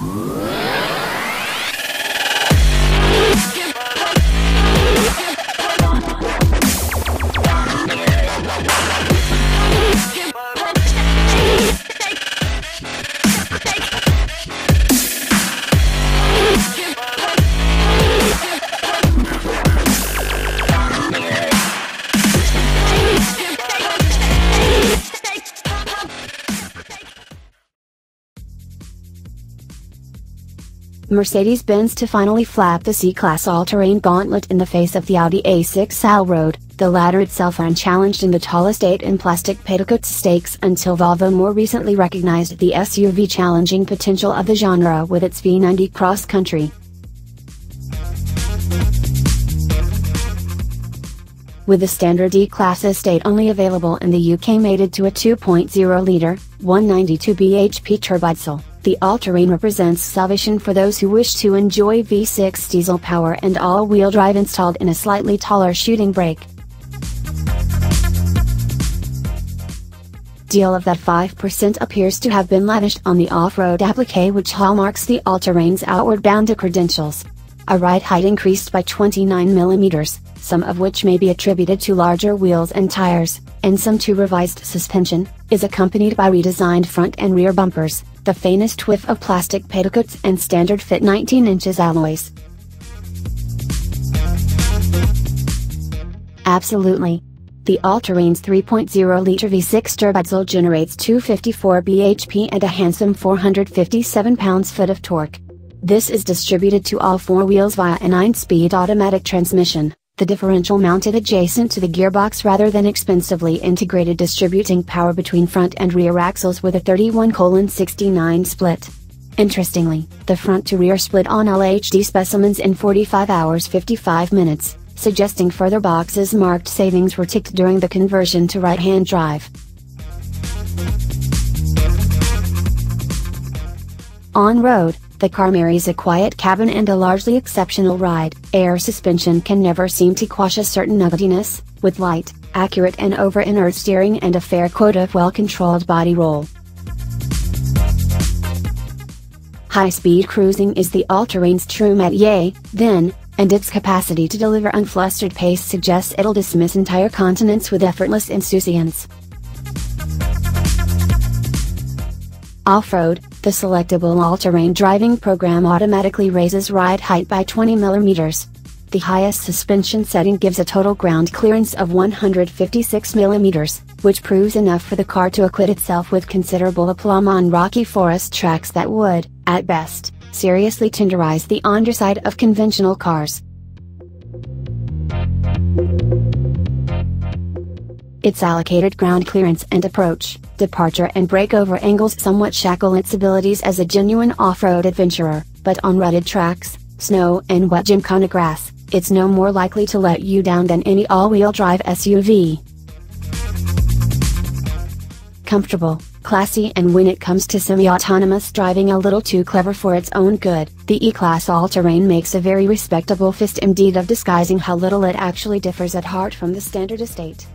Whoa. Mercedes-Benz to finally flap the E-Class all-terrain gauntlet in the face of the Audi A6 Allroad, the latter itself unchallenged in the tallest 8 in plastic petticoat stakes until Volvo more recently recognized the SUV challenging potential of the genre with its V90 Cross With the standard E-Class estate only available in the UK mated to a 2.0-litre, 192 bhp turbodiesel the all-terrain represents salvation for those who wish to enjoy V6 diesel power and all-wheel drive installed in a slightly taller shooting brake. Deal of that 5% appears to have been lavished on the off-road applique which hallmarks the all-terrain's outward bound credentials. A ride height increased by 29 mm, some of which may be attributed to larger wheels and tires, and some to revised suspension, is accompanied by redesigned front and rear bumpers, the faintest whiff of plastic petticoats and standard fit 19 inches alloys. Absolutely. The all-terrain's 3.0-liter V6 turbodiesel generates 254 bhp and a handsome 457 pounds-foot of torque. This is distributed to all four wheels via a 9-speed automatic transmission the differential mounted adjacent to the gearbox rather than expensively integrated distributing power between front and rear axles with a 31:69 split. Interestingly, the front to rear split on LHD specimens in 45 hours 55 minutes, suggesting further boxes marked savings were ticked during the conversion to right-hand drive. On road, the car marries a quiet cabin and a largely exceptional ride. Air suspension can never seem to quash a certain nuggetiness, with light, accurate and over-inert steering and a fair quota of well-controlled body roll. High-speed cruising is the all-terrain's true métier, then, and its capacity to deliver unflustered pace suggests it'll dismiss entire continents with effortless insouciance. Off-road, the selectable all-terrain driving program automatically raises ride height by 20 mm. The highest suspension setting gives a total ground clearance of 156 mm, which proves enough for the car to acquit itself with considerable aplomb on rocky forest tracks that would, at best, seriously tenderize the underside of conventional cars. Its allocated ground clearance and approach, departure and breakover angles somewhat shackle its abilities as a genuine off-road adventurer, but on rutted tracks, snow and wet gymkhana grass, it's no more likely to let you down than any all-wheel drive SUV. Comfortable, classy and when it comes to semi-autonomous driving a little too clever for its own good, the E-Class all-terrain makes a very respectable fist indeed of disguising how little it actually differs at heart from the standard estate.